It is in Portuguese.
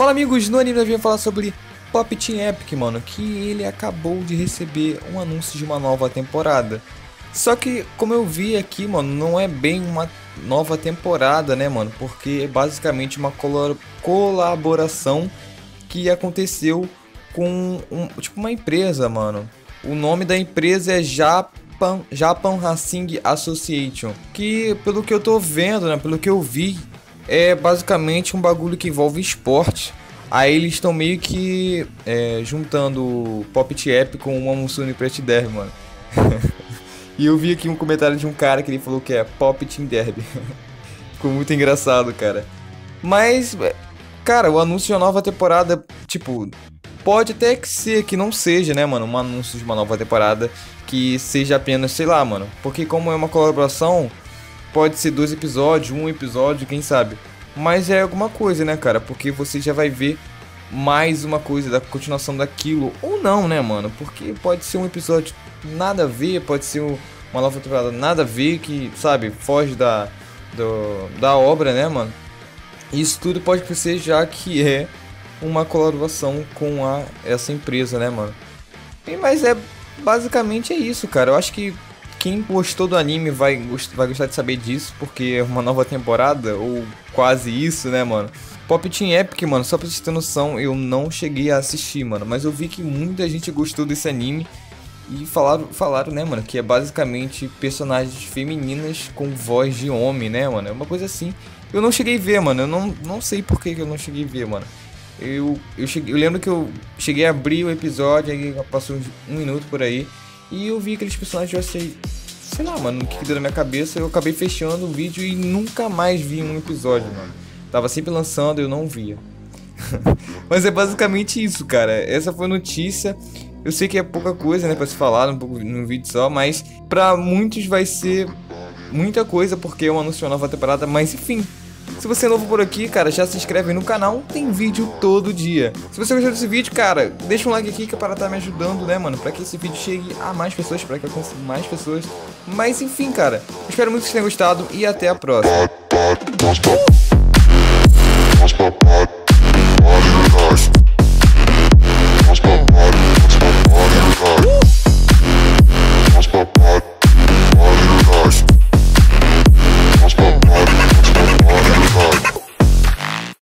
Fala amigos, no anime nós viemos falar sobre Pop Team Epic, mano, que ele acabou de receber um anúncio de uma nova temporada. Só que, como eu vi aqui, mano, não é bem uma nova temporada, né, mano? Porque é basicamente uma colaboração que aconteceu com um, tipo uma empresa, mano. O nome da empresa é Japan, Japan Racing Association, que pelo que eu tô vendo, né, pelo que eu vi, é basicamente um bagulho que envolve esporte. Aí eles estão meio que é, juntando Pop App com uma Musuni Prest Derby, mano. e eu vi aqui um comentário de um cara que ele falou que é Pop Team Derby. Ficou muito engraçado, cara. Mas, cara, o anúncio de uma nova temporada, tipo, pode até que ser que não seja, né, mano, um anúncio de uma nova temporada que seja apenas, sei lá, mano. Porque como é uma colaboração, Pode ser dois episódios, um episódio, quem sabe. Mas é alguma coisa, né, cara? Porque você já vai ver mais uma coisa da continuação daquilo. Ou não, né, mano? Porque pode ser um episódio nada a ver, pode ser uma nova temporada nada a ver, que, sabe, foge da, do, da obra, né, mano? Isso tudo pode ser já que é uma colaboração com a, essa empresa, né, mano? E, mas é basicamente é isso, cara. Eu acho que quem gostou do anime vai, vai gostar de saber disso, porque é uma nova temporada, ou quase isso, né, mano? Pop Team Epic, mano, só pra vocês terem noção, eu não cheguei a assistir, mano, mas eu vi que muita gente gostou desse anime e falaram, falaram, né, mano, que é basicamente personagens femininas com voz de homem, né, mano? É uma coisa assim. Eu não cheguei a ver, mano, eu não, não sei por que, eu não cheguei a ver, mano. Eu, eu, cheguei, eu lembro que eu cheguei a abrir o episódio, aí passou um minuto por aí. E eu vi aqueles personagens, eu achei. Sei lá, mano, o que deu na minha cabeça, eu acabei fechando o vídeo e nunca mais vi um episódio, mano. Tava sempre lançando, eu não via. Mas é basicamente isso, cara. Essa foi a notícia. Eu sei que é pouca coisa, né, pra se falar um num vídeo só, mas pra muitos vai ser muita coisa porque é anúncio uma nova temporada, mas enfim, se você é novo por aqui, cara, já se inscreve no canal, tem vídeo todo dia. Se você gostou desse vídeo, cara, deixa um like aqui que é para estar tá me ajudando, né, mano? Pra que esse vídeo chegue a mais pessoas, pra que eu consiga mais pessoas. Mas enfim, cara, espero muito que vocês tenham gostado e até a próxima.